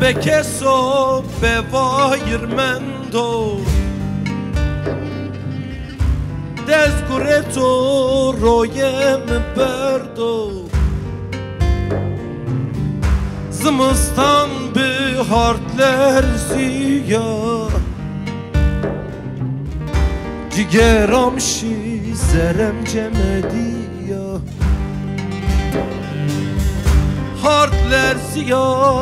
bekeso bevairmendo Descureto royem berdo. Zımıstan bir hartler ziya. Cigeram şi zerem cemediya. Hartler ziya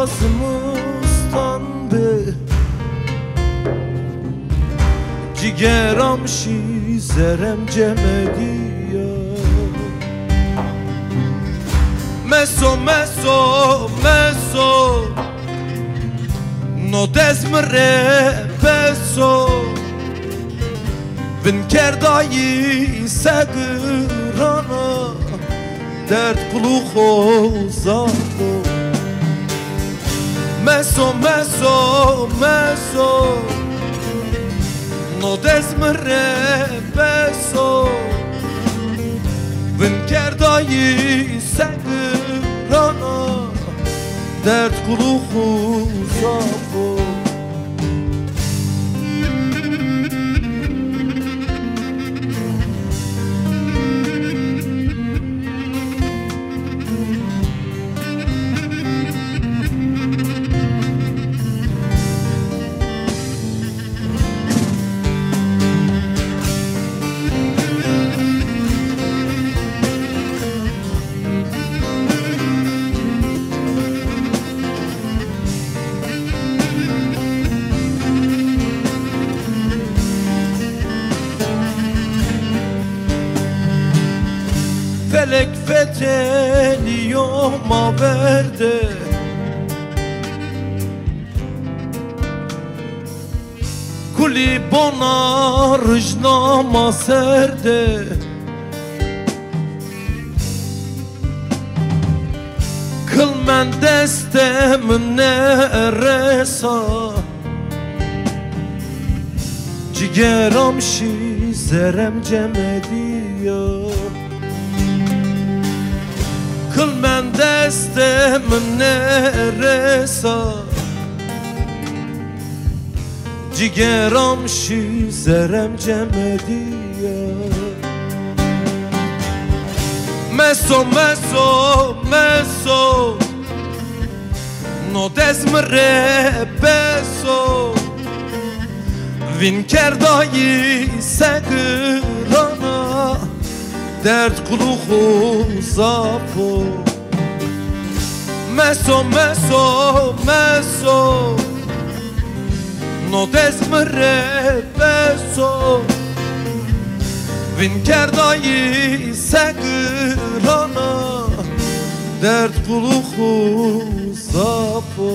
zımıstan bir Cigeram şi zerem cemediya Meso, meso, meso. No desmre peso. Vin kerdayı segırana Dert kulu xozafo Meso, meso, meso. No desmre peso. Vin kerdayı segırana Dert kulu xozafo Felek fetheliyor maverde Kuli bona rıjnama serde. Kıl men destem ne resa. Cigeram şi zerem cemediyor Kıl men destem ne resa Cigeram şi zerem cemediye Meso meso meso. No desmre beso Vin kerdayı segırana Dert kulu xuzafo Meso meso meso. No desmre beso Vin kerdayı segırana Dert kulu xuzafo